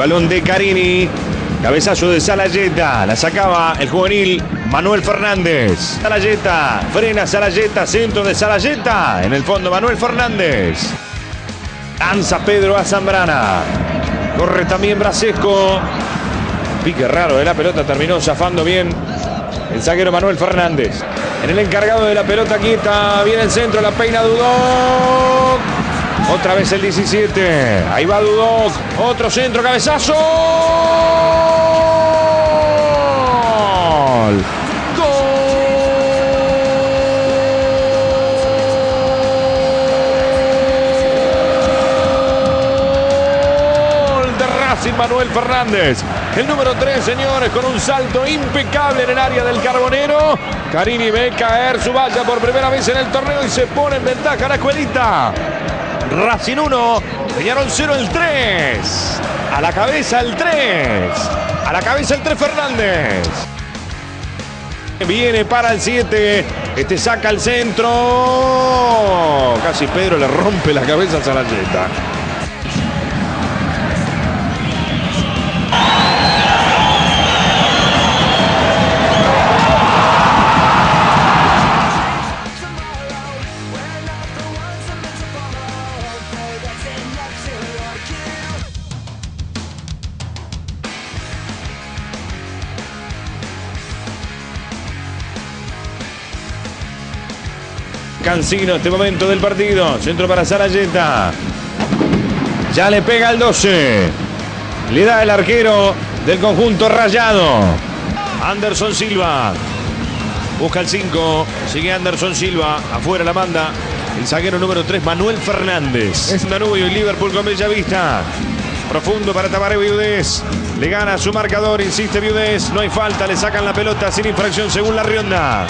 balón de Carini. Cabezazo de Salayeta. La sacaba el juvenil Manuel Fernández. Salayeta. Frena Salayeta. Centro de Salayeta. En el fondo Manuel Fernández. Lanza Pedro a Zambrana. Corre también Brasesco. Pique raro de la pelota. Terminó zafando bien el zaguero Manuel Fernández. En el encargado de la pelota quieta. Viene el centro. La peina Dudó. Otra vez el 17. Ahí va Dudok. Otro centro, cabezazo. Gol. Gol de Racing Manuel Fernández. El número 3, señores, con un salto impecable en el área del Carbonero. Carini ve caer su valla por primera vez en el torneo y se pone en ventaja la escuelita. Racing 1, Peñarol 0 el 3. A la cabeza el 3. A la cabeza el 3 Fernández. Viene para el 7. Este saca el centro. Casi Pedro le rompe la cabeza a Salayeta. Cancino, este momento del partido. Centro para Sarayeta. Ya le pega el 12. Le da el arquero del conjunto rayado. Anderson Silva. Busca el 5. Sigue Anderson Silva. Afuera la manda. El zaguero número 3, Manuel Fernández. Es Danubio y Liverpool con Bella Vista. Profundo para Tabaré Viudés. Le gana su marcador, insiste Viudés. No hay falta, le sacan la pelota sin infracción según la Rionda.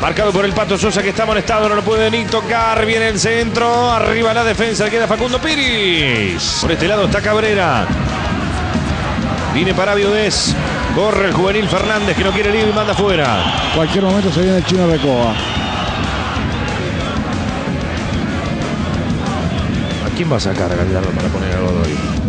Marcado por el Pato Sosa que está amonestado, no lo puede ni tocar. Viene el centro, arriba la defensa, queda Facundo Piris. Por este lado está Cabrera. Viene para Biodés. Corre el juvenil Fernández que no quiere ir y manda afuera. Cualquier momento se viene el chino Recoba. ¿A quién va a sacar Gallardo para poner a Godoy?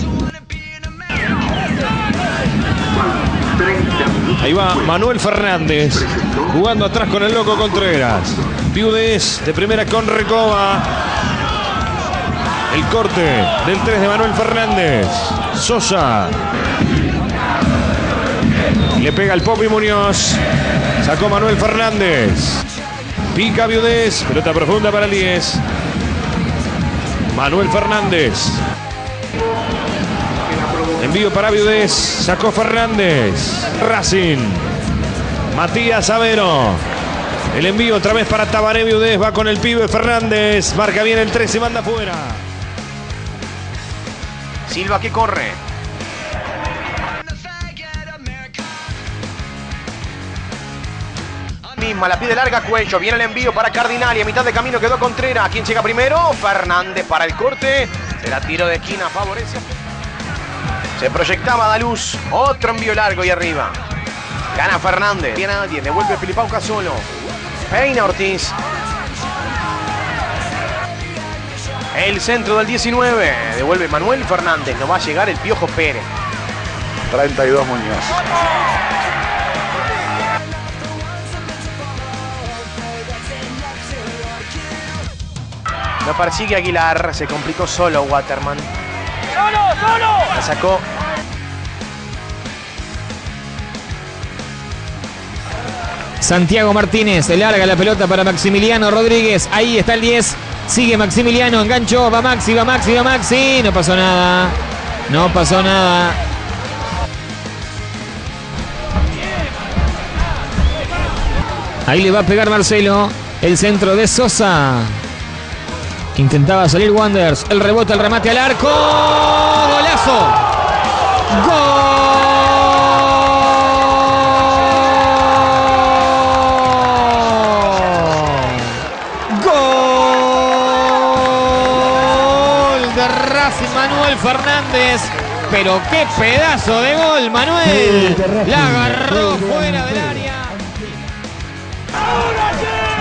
Ahí va Manuel Fernández jugando atrás con el loco Contreras. Viudez de primera con Recoba. El corte del 3 de Manuel Fernández. Sosa. Le pega el Popi Muñoz. Sacó Manuel Fernández. Pica Viudez. Pelota profunda para el 10. Manuel Fernández. Envío para Viudez. Sacó Fernández. Racing. Matías Avero. El envío otra vez para Tabaré Viudez. Va con el pibe Fernández. Marca bien el 13. Manda fuera. Silva que corre. Misma, la pide larga Cuello. Viene el envío para Cardinali. A mitad de camino quedó Contreras. ¿Quién llega primero? Fernández para el corte. Será tiro de esquina. Favorece. Se proyectaba Daluz. Otro envío largo y arriba. Gana Fernández. Tiene a nadie. Devuelve Filipauca solo. Peina Ortiz. El centro del 19. Devuelve Manuel Fernández. No va a llegar el Piojo Pérez. 32 Muñoz. Lo persigue Aguilar. Se complicó solo Waterman. ¡Solo, solo! La sacó. Santiago Martínez, larga la pelota para Maximiliano Rodríguez. Ahí está el 10. Sigue Maximiliano, enganchó, va Maxi, va Maxi, va Maxi. No pasó nada. No pasó nada. Ahí le va a pegar Marcelo. El centro de Sosa. Intentaba salir Wanders. El rebote, el remate al arco. ¡Golazo! ¡Gol! ¡Gol de Racing Manuel Fernández! pero qué pedazo de gol, Manuel. La agarró fuera del área.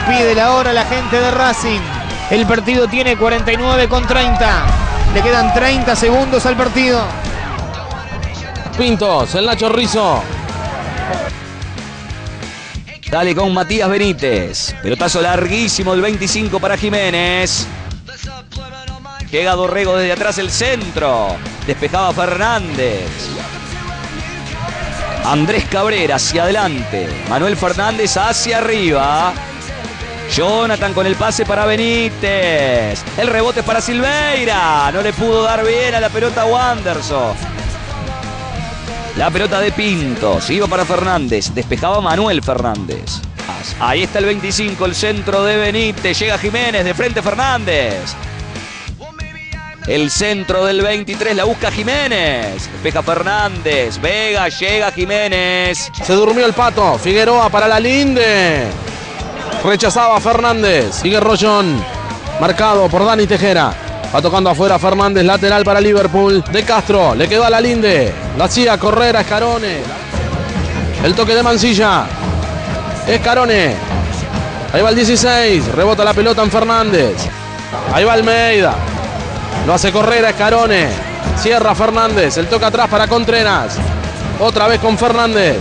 Pide la hora la gente de Racing. El partido tiene 49 con 30. Le quedan 30 segundos al partido. Pintos, el Nacho Rizo. Dale con Matías Benítez. Pelotazo larguísimo el 25 para Jiménez. Llega Dorrego desde atrás el centro. Despejaba Fernández. Andrés Cabrera hacia adelante. Manuel Fernández hacia arriba. Jonathan con el pase para Benítez. El rebote para Silveira. No le pudo dar bien a la pelota Wanderson. La pelota de Pintos. Iba para Fernández. Despejaba Manuel Fernández. Ahí está el 25, el centro de Benítez. Llega Jiménez, de frente Fernández. El centro del 23 la busca Jiménez. Despeja Fernández. Vega, llega Jiménez. Se durmió el pato. Figueroa para la Linde. Rechazaba Fernández. Sigue Rollón. Marcado por Dani Tejera. Va tocando afuera Fernández, lateral para Liverpool. De Castro, le quedó a la Linde. La hacía correr a Escarone. El toque de Mancilla. Escarone. Ahí va el 16. Rebota la pelota en Fernández. Ahí va Almeida. Lo hace correr a Escarone. Cierra Fernández. El toque atrás para Contreras. Otra vez con Fernández.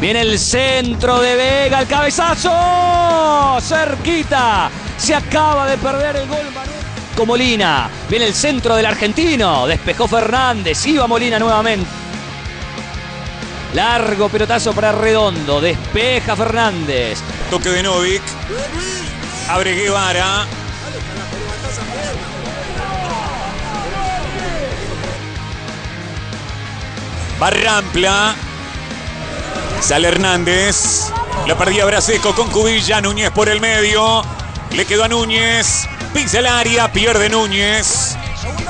Viene el centro de Vega, el cabezazo. Cerquita. Se acaba de perder el gol Manuel. Molina. Viene el centro del argentino. Despejó Fernández. Iba Molina nuevamente. Largo pelotazo para Redondo. Despeja Fernández. Toque de Novik. Abre Guevara. Barrampla. Sale Hernández. La perdía Braseco con Cubilla. Núñez por el medio. Le quedó a Núñez. Pisa el área. Pierde Núñez.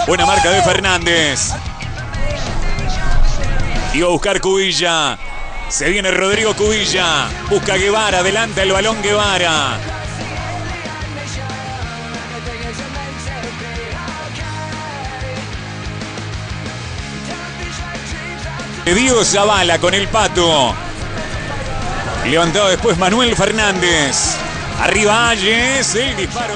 Buena marca de Fernández. Iba a buscar Cubilla. Se viene Rodrigo Cubilla. Busca Guevara. Adelanta el balón Guevara. Diego Zavala con el pato. Levantado después Manuel Fernández. Arriba Ayes. El disparo.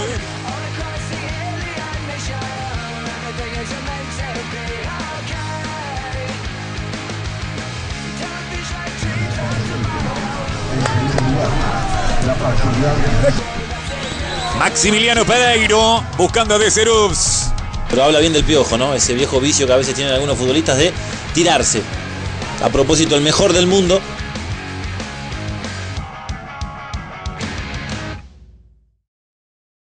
Maximiliano Pereiro buscando De Serufs. Pero habla bien del piojo, ¿no? Ese viejo vicio que a veces tienen algunos futbolistas de tirarse. A propósito, el mejor del mundo